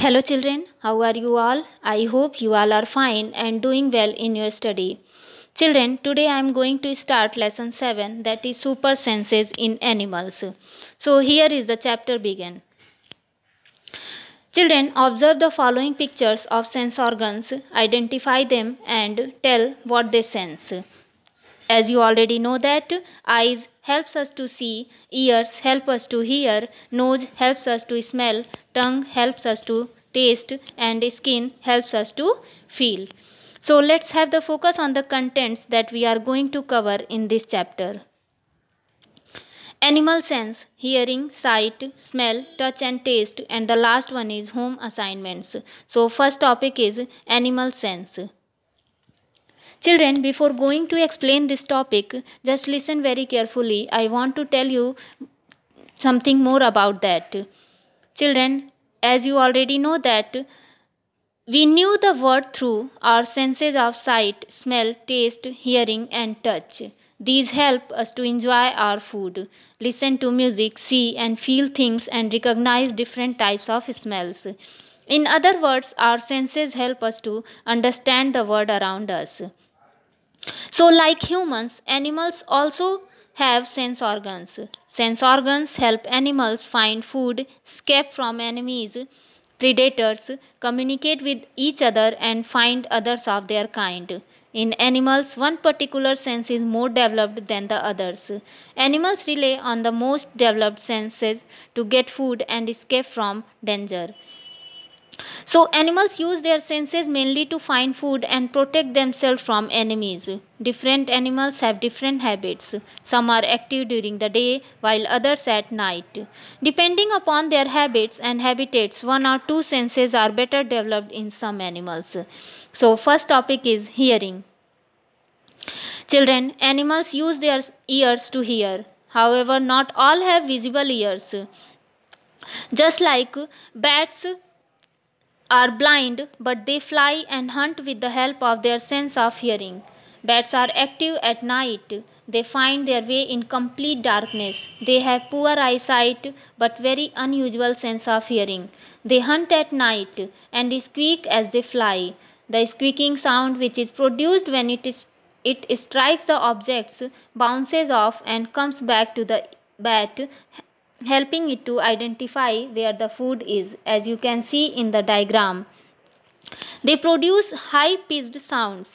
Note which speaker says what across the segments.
Speaker 1: Hello children, how are you all? I hope you all are fine and doing well in your study. Children, today I am going to start lesson 7 that is super senses in animals. So here is the chapter begin. Children, observe the following pictures of sense organs, identify them and tell what they sense. As you already know that eyes helps us to see, ears help us to hear, nose helps us to smell, tongue helps us to taste and skin helps us to feel. So let's have the focus on the contents that we are going to cover in this chapter. Animal sense, hearing, sight, smell, touch and taste and the last one is home assignments. So first topic is animal sense. Children, before going to explain this topic, just listen very carefully. I want to tell you something more about that. Children, as you already know that we knew the world through our senses of sight, smell, taste, hearing and touch. These help us to enjoy our food, listen to music, see and feel things and recognize different types of smells. In other words, our senses help us to understand the world around us. So, like humans, animals also have sense organs. Sense organs help animals find food, escape from enemies, predators, communicate with each other, and find others of their kind. In animals, one particular sense is more developed than the others. Animals rely on the most developed senses to get food and escape from danger. So, animals use their senses mainly to find food and protect themselves from enemies. Different animals have different habits. Some are active during the day while others at night. Depending upon their habits and habitats, one or two senses are better developed in some animals. So, first topic is hearing. Children, animals use their ears to hear. However, not all have visible ears. Just like bats are blind, but they fly and hunt with the help of their sense of hearing. Bats are active at night. They find their way in complete darkness. They have poor eyesight but very unusual sense of hearing. They hunt at night and squeak as they fly. The squeaking sound which is produced when it is it strikes the objects bounces off and comes back to the bat helping it to identify where the food is as you can see in the diagram. They produce high pitched sounds.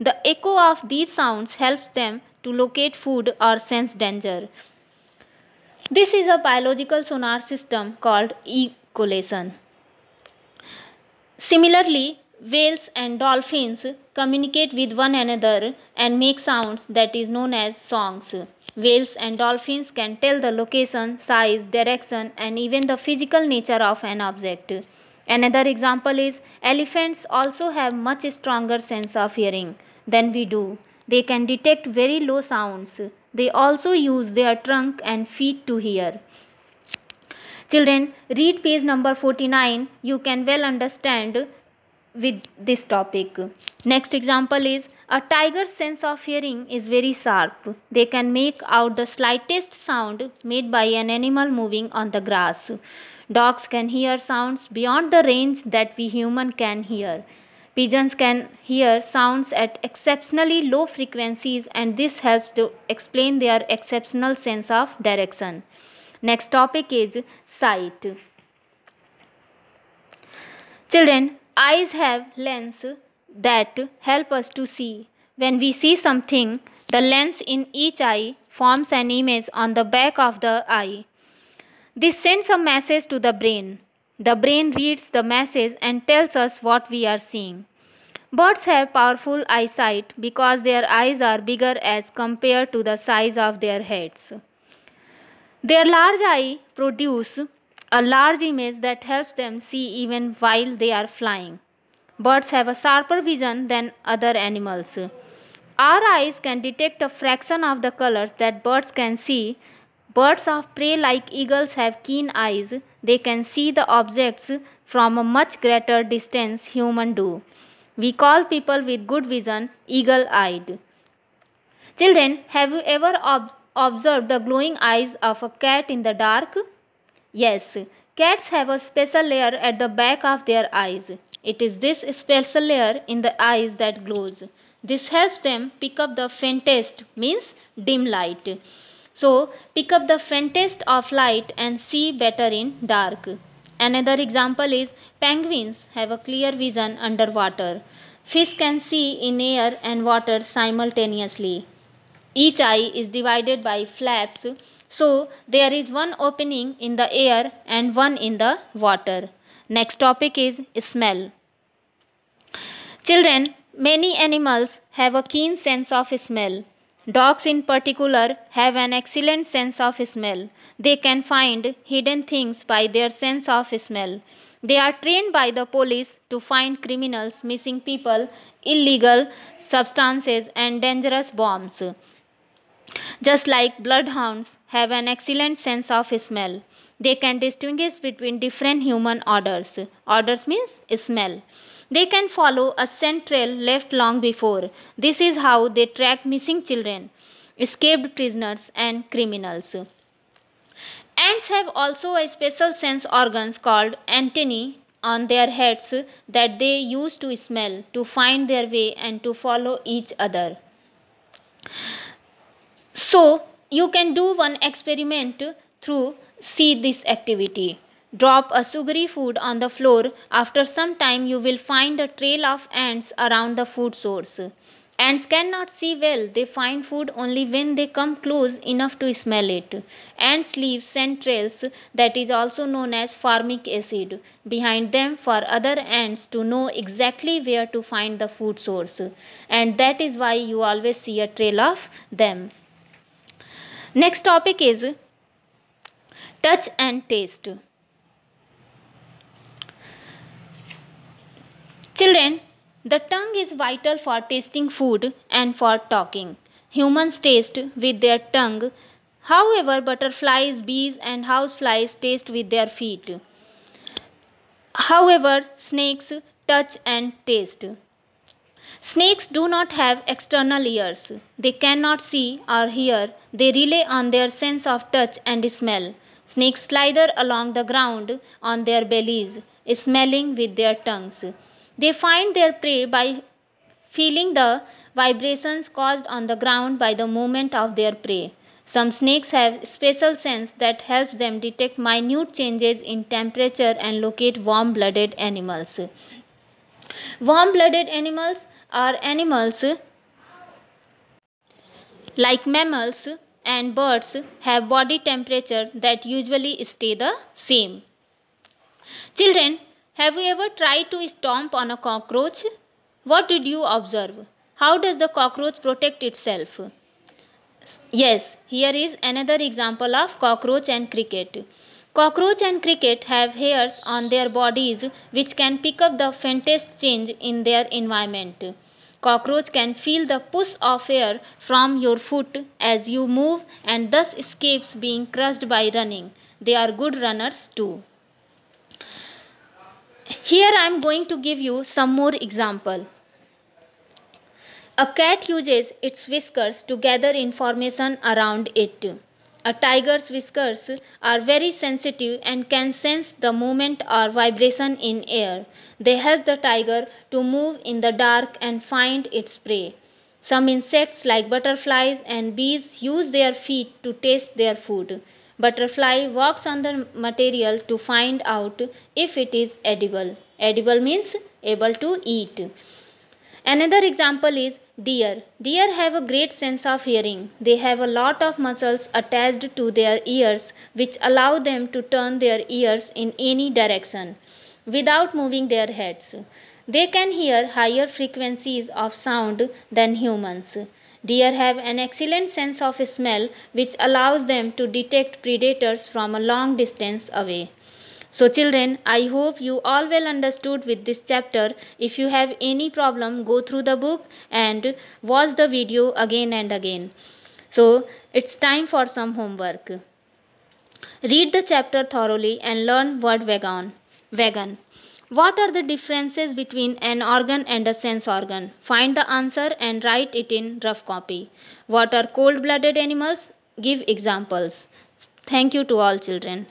Speaker 1: The echo of these sounds helps them to locate food or sense danger. This is a biological sonar system called echolocation. Similarly, whales and dolphins communicate with one another and make sounds that is known as songs. Whales and dolphins can tell the location, size, direction and even the physical nature of an object. Another example is elephants also have much stronger sense of hearing than we do. They can detect very low sounds. They also use their trunk and feet to hear. Children, read page number 49. You can well understand with this topic. Next example is a tiger's sense of hearing is very sharp. They can make out the slightest sound made by an animal moving on the grass. Dogs can hear sounds beyond the range that we human can hear. Pigeons can hear sounds at exceptionally low frequencies and this helps to explain their exceptional sense of direction. Next topic is sight. Children, Eyes have lens that help us to see. When we see something, the lens in each eye forms an image on the back of the eye. This sends a message to the brain. The brain reads the message and tells us what we are seeing. Birds have powerful eyesight because their eyes are bigger as compared to the size of their heads. Their large eye produce a large image that helps them see even while they are flying. Birds have a sharper vision than other animals. Our eyes can detect a fraction of the colors that birds can see. Birds of prey like eagles have keen eyes. They can see the objects from a much greater distance human do. We call people with good vision eagle-eyed. Children, have you ever ob observed the glowing eyes of a cat in the dark? Yes, Cats have a special layer at the back of their eyes. It is this special layer in the eyes that glows. This helps them pick up the faintest, means dim light. So, pick up the faintest of light and see better in dark. Another example is penguins have a clear vision underwater. Fish can see in air and water simultaneously. Each eye is divided by flaps so there is one opening in the air and one in the water. Next topic is smell. Children, many animals have a keen sense of smell. Dogs in particular have an excellent sense of smell. They can find hidden things by their sense of smell. They are trained by the police to find criminals, missing people, illegal substances and dangerous bombs. Just like bloodhounds have an excellent sense of smell, they can distinguish between different human odors. Odors means smell. They can follow a scent trail left long before. This is how they track missing children, escaped prisoners, and criminals. Ants have also a special sense organs called antennae on their heads that they use to smell, to find their way, and to follow each other. So you can do one experiment through see this activity. Drop a sugary food on the floor. After some time you will find a trail of ants around the food source. Ants cannot see well. They find food only when they come close enough to smell it. Ants leave scent trails that is also known as formic acid behind them for other ants to know exactly where to find the food source. And that is why you always see a trail of them. Next topic is touch and taste. Children, the tongue is vital for tasting food and for talking. Humans taste with their tongue. However, butterflies, bees, and houseflies taste with their feet. However, snakes touch and taste. Snakes do not have external ears. They cannot see or hear. They rely on their sense of touch and smell. Snakes slither along the ground on their bellies, smelling with their tongues. They find their prey by feeling the vibrations caused on the ground by the movement of their prey. Some snakes have special sense that helps them detect minute changes in temperature and locate warm-blooded animals. Warm-blooded animals are animals like mammals and birds have body temperature that usually stay the same. Children, have you ever tried to stomp on a cockroach? What did you observe? How does the cockroach protect itself? Yes, here is another example of cockroach and cricket. Cockroach and cricket have hairs on their bodies which can pick up the faintest change in their environment. Cockroach can feel the push of air from your foot as you move and thus escapes being crushed by running. They are good runners too. Here I am going to give you some more example. A cat uses its whiskers to gather information around it. A tiger's whiskers are very sensitive and can sense the movement or vibration in air. They help the tiger to move in the dark and find its prey. Some insects like butterflies and bees use their feet to taste their food. Butterfly walks on the material to find out if it is edible. Edible means able to eat. Another example is deer. Deer have a great sense of hearing. They have a lot of muscles attached to their ears which allow them to turn their ears in any direction without moving their heads. They can hear higher frequencies of sound than humans. Deer have an excellent sense of smell which allows them to detect predators from a long distance away. So children, I hope you all well understood with this chapter. If you have any problem, go through the book and watch the video again and again. So it's time for some homework. Read the chapter thoroughly and learn word wagon. Wagon. What are the differences between an organ and a sense organ? Find the answer and write it in rough copy. What are cold blooded animals? Give examples. Thank you to all children.